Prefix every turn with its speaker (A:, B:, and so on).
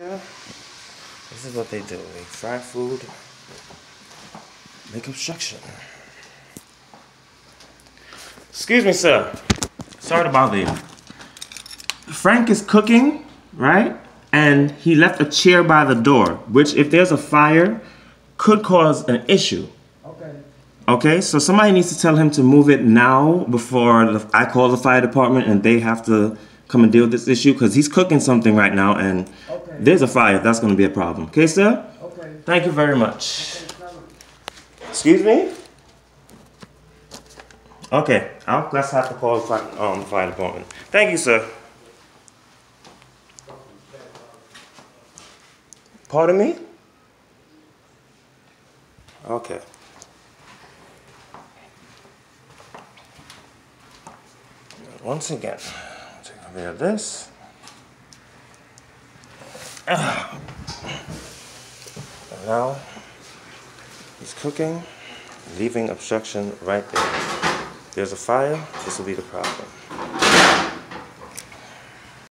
A: Yeah. This is what they do. They fry food, make obstruction. Excuse me, sir. Sorry to bother you. Frank is cooking, right? And he left a chair by the door, which, if there's a fire, could cause an issue.
B: Okay.
A: Okay, so somebody needs to tell him to move it now before the, I call the fire department and they have to come and deal with this issue because he's cooking something right now and
B: Okay.
A: There's a fire. That's going to be a problem. Okay, sir?
B: Okay.
A: Thank you very much.
B: Okay.
A: Excuse me? Okay, I'll let's have to call the fire, um, fire department. Thank you, sir. Pardon me? Okay. Once again, take care of this. And now he's cooking, leaving obstruction right there. There's a fire, this will be the problem.